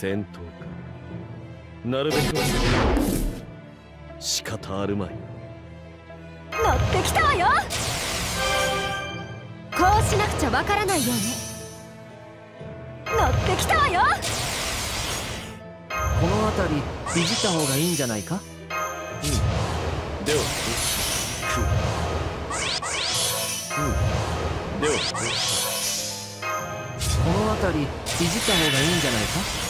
戦闘か。なるべく仕方あるまい。乗ってきたわよ。こうしなくちゃわからないようね乗ってきたわよ。この辺りいじった方がいいんじゃないか？うん。ではうん。ではこの辺りいじった方がいいんじゃないか？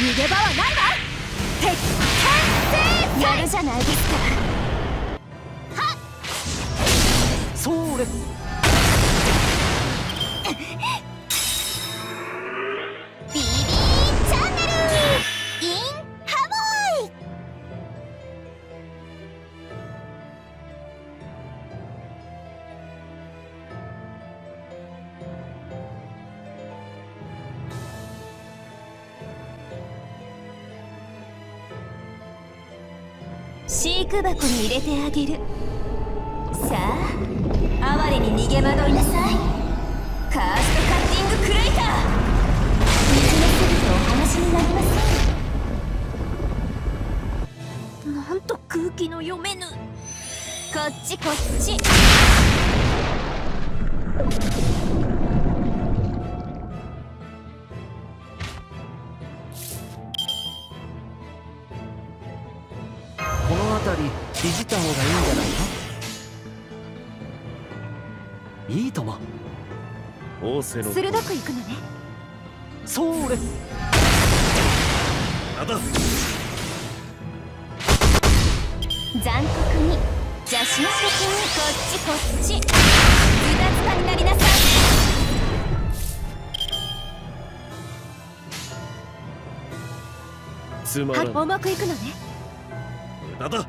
逃げ場はないわ！鉄拳制やるじゃないですか。はっ！それ 飼育箱に入れてあげる。さあ哀れに逃げ惑いなさい。カーストカッティングクレイター。水のすぎてお話になりません。なんと空気の読めぬ。こっちこっち。辺りいじった方がいいんじゃないかいいとも。仰せの鋭くいくのね。それなだ。残酷に邪神的にこっちこっち。ズタズタになりなさい。つまらん。重くいくのねだ。だ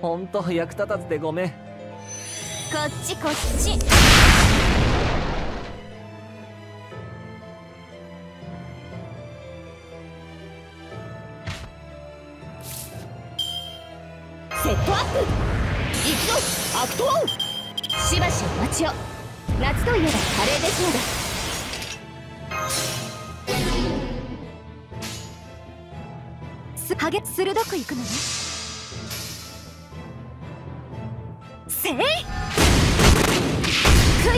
ほんと役立たずでごめん。こっちこっちアクトオンしばしお待ちを夏といえばカレーですのですはげ鋭くいくのね。せいくい改めろ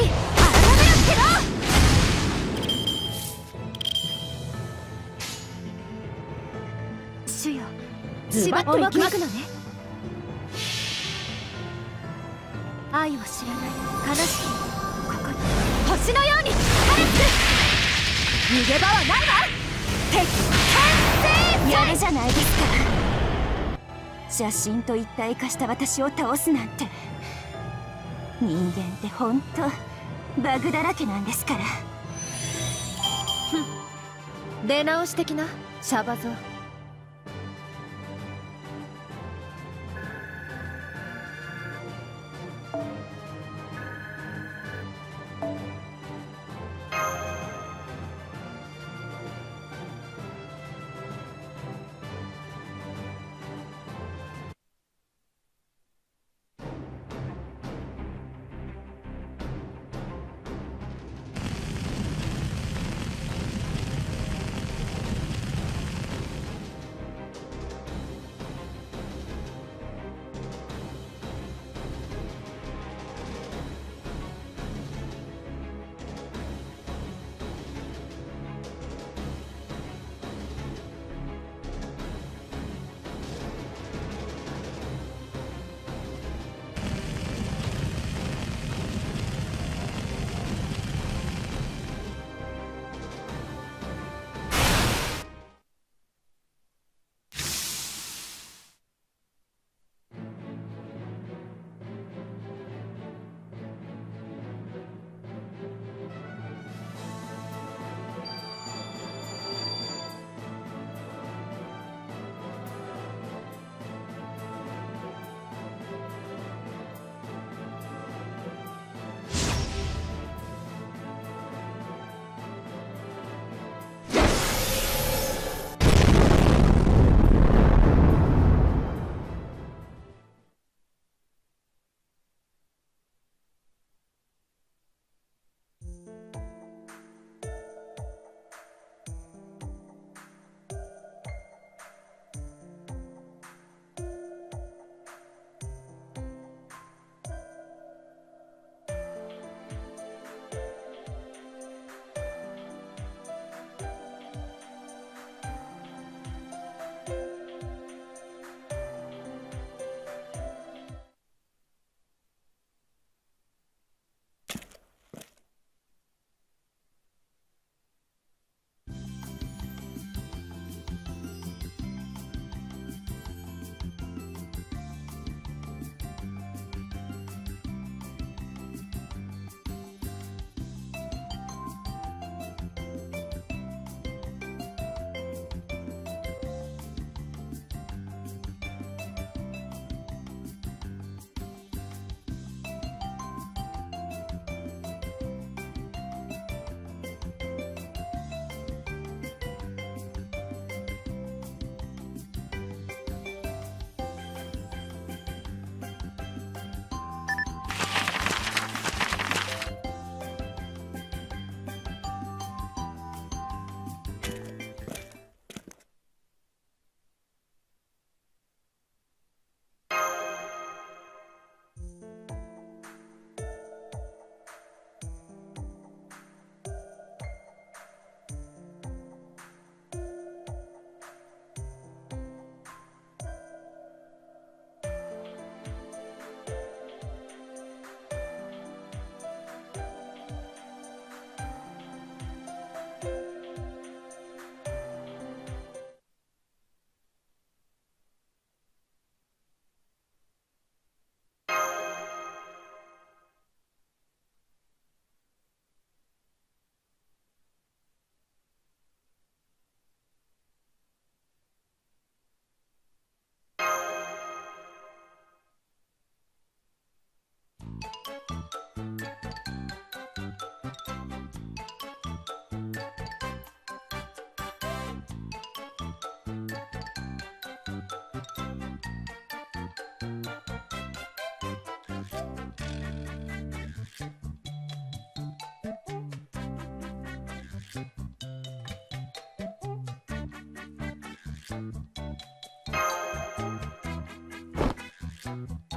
ってば主よズバッといきますのね。愛を知らない悲しきここ星のように晴れつ逃げ場はないわ。鉄拳制やるじゃないですか。写真と一体化した私を倒すなんて。人間って本当バグだらけなんですから。出直し的な。シャバ像 Thank you.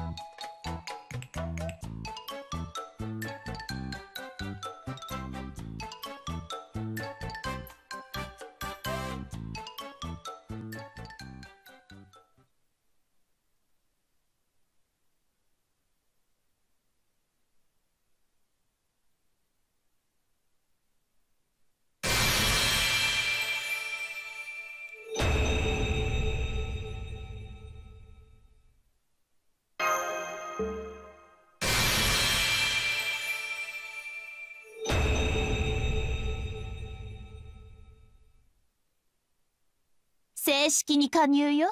正式に加入よ。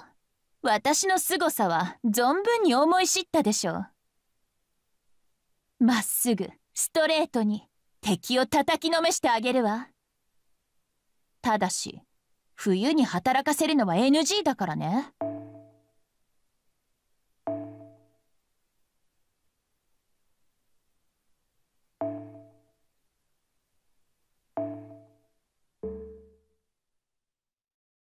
私の凄さは存分に思い知ったでしょう。まっすぐストレートに敵を叩きのめしてあげるわ。ただし冬に働かせるのは NG だからね。